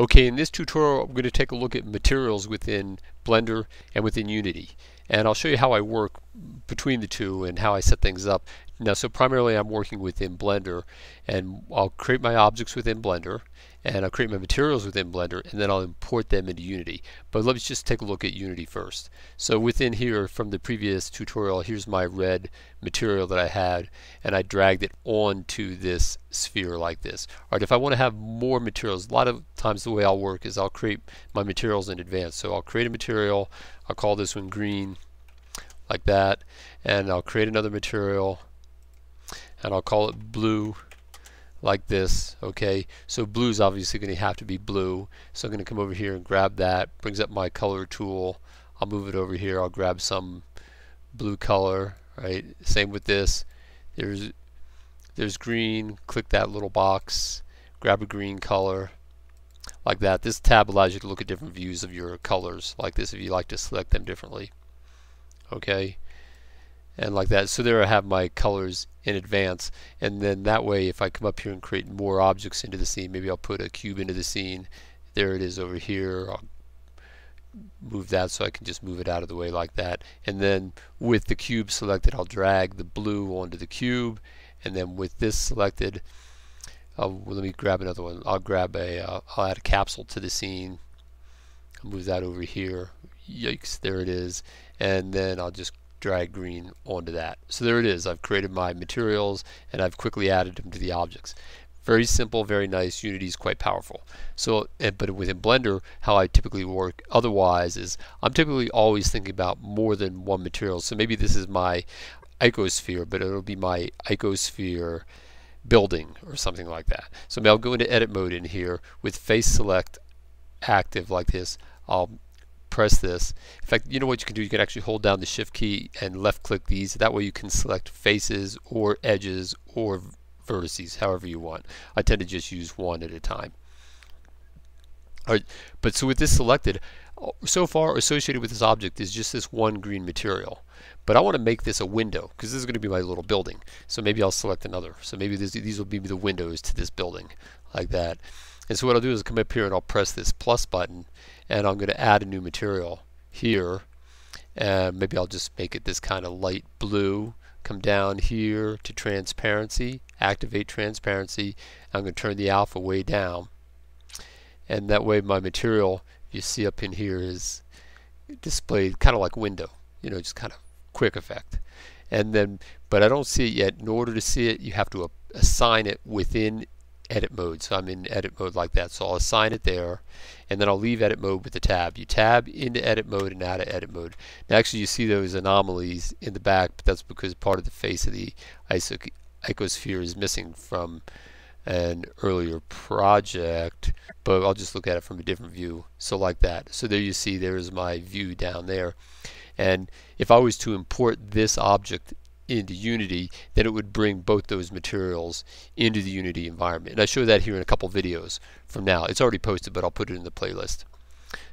Okay, in this tutorial I'm going to take a look at materials within Blender and within Unity. And I'll show you how I work between the two and how I set things up. Now, so primarily I'm working within Blender and I'll create my objects within Blender and I'll create my materials within Blender and then I'll import them into Unity. But let's just take a look at Unity first. So within here from the previous tutorial, here's my red material that I had and I dragged it onto this sphere like this. Alright, if I want to have more materials, a lot of times the way I'll work is I'll create my materials in advance. So I'll create a material, I'll call this one green like that and I'll create another material and I'll call it blue like this okay? So blue is obviously going to have to be blue. So I'm going to come over here and grab that brings up my color tool. I'll move it over here. I'll grab some blue color right? Same with this. There's there's green. Click that little box. Grab a green color. Like that. This tab allows you to look at different views of your colors like this if you like to select them differently. Okay and like that. So there I have my colors in advance. And then that way if I come up here and create more objects into the scene maybe I'll put a cube into the scene. There it is over here. I'll move that so I can just move it out of the way like that. And then with the cube selected I'll drag the blue onto the cube. And then with this selected well, let me grab another one. I'll grab a will uh, add a capsule to the scene. I'll move that over here. Yikes there it is. And then I'll just drag green onto that. So there it is. I've created my materials and I've quickly added them to the objects. Very simple, very nice. Unity is quite powerful. So, but within Blender, how I typically work otherwise is I'm typically always thinking about more than one material. So maybe this is my icosphere, but it'll be my icosphere building or something like that. So maybe I'll go into edit mode in here with face select active like this. I'll press this. In fact, you know what you can do? You can actually hold down the shift key and left click these. That way you can select faces or edges or vertices, however you want. I tend to just use one at a time. All right, but so with this selected, so far associated with this object is just this one green material. But I want to make this a window because this is going to be my little building. So maybe I'll select another. So maybe this, these will be the windows to this building like that. And so what I'll do is come up here and I'll press this plus button and I'm going to add a new material here. And maybe I'll just make it this kind of light blue. Come down here to transparency activate transparency. I'm going to turn the alpha way down. And that way my material you see up in here is displayed kind of like window you know just kind of quick effect. And then but I don't see it yet. In order to see it you have to assign it within edit mode. So I'm in edit mode like that. So I'll assign it there and then I'll leave edit mode with the tab. You tab into edit mode and out of edit mode. Now actually you see those anomalies in the back, but that's because part of the face of the icosphere is missing from an earlier project, but I'll just look at it from a different view. So like that. So there you see there's my view down there. And if I was to import this object into Unity, then it would bring both those materials into the Unity environment. And I show that here in a couple videos from now. It's already posted, but I'll put it in the playlist.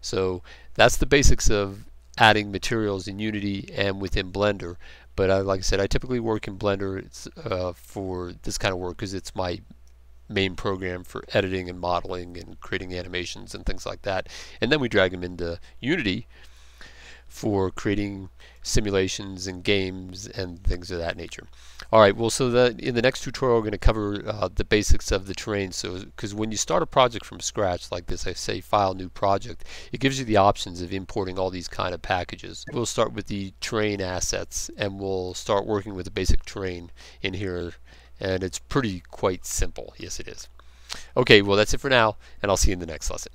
So that's the basics of adding materials in Unity and within Blender. But I, like I said, I typically work in Blender uh, for this kind of work because it's my main program for editing and modeling and creating animations and things like that. And then we drag them into Unity for creating simulations and games and things of that nature. Alright, well so that in the next tutorial we're going to cover uh, the basics of the terrain. So, because when you start a project from scratch like this, I say file new project, it gives you the options of importing all these kind of packages. We'll start with the terrain assets and we'll start working with the basic terrain in here and it's pretty quite simple. Yes it is. Okay, well that's it for now and I'll see you in the next lesson.